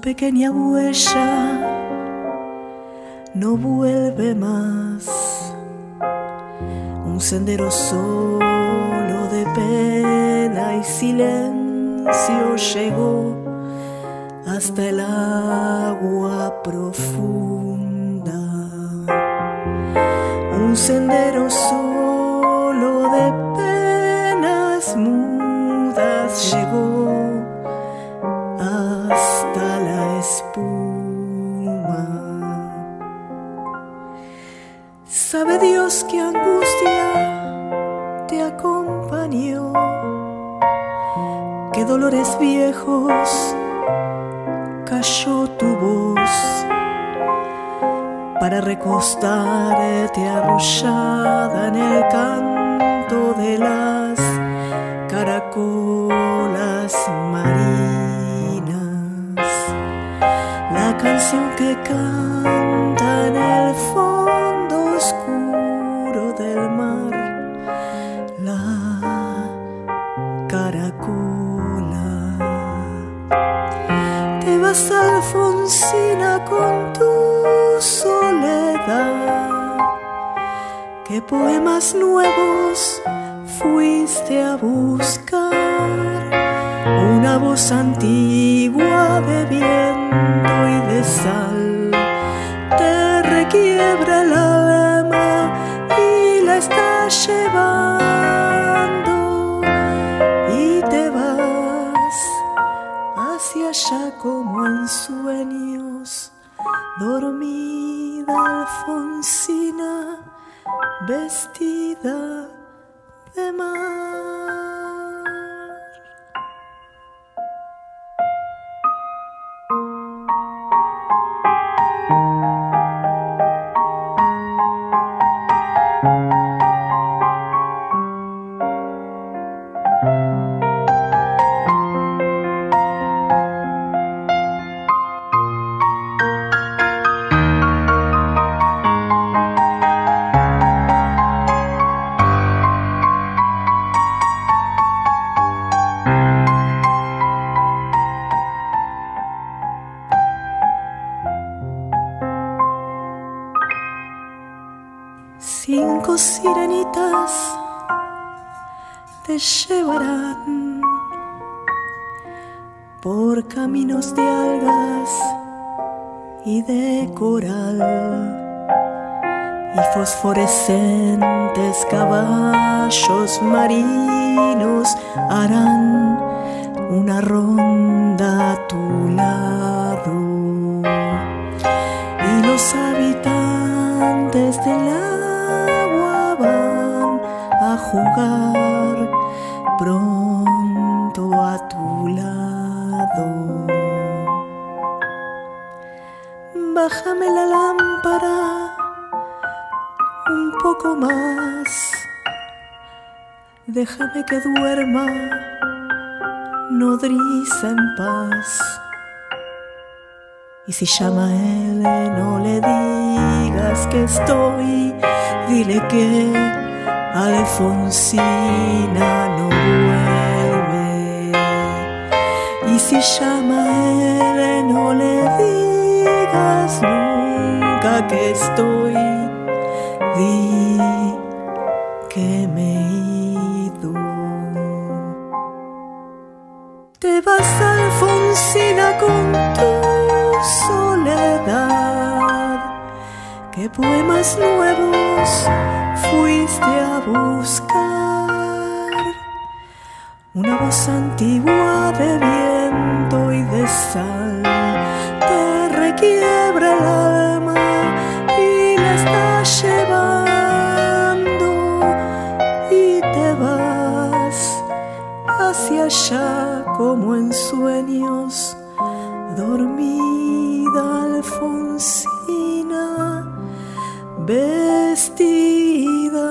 Pequeña huella no vuelve más. Un sendero solo de pena y silencio llegó hasta el agua profunda. Un sendero solo de penas mudas llegó Sabe Dios que angustia te acompañó, qué dolores viejos cayó tu voz para recostarte arrollada en el canto de las caracolas marinas, la canción que canta en el fondo Alfonsina con tu soledad. ¿Qué poemas nuevos fuiste a buscar? Una voz antigua de viento y de sal te requiebra el alma y la está llevando dormida Alfonsina, vestida de mar. Llevarán por caminos de algas y de coral y fosforescentes caballos marinos harán una ronda a tu lado. Y los habitantes del agua van a jugar pronto a tu lado. Bájame la lámpara un poco más. Déjame que duerma nodriza en paz. Y si llama a él, no le digas que estoy, dile que Alfonsina no si llama él, no le digas nunca que estoy. Di que me he ido. Te vas, Alfonsina, con tu soledad. ¿Qué poemas nuevos fuiste a buscar una voz antigua de viento y de sal. Te requiebra el alma y la estás llevando y te vas hacia allá como en sueños, dormida Alfonsina vestida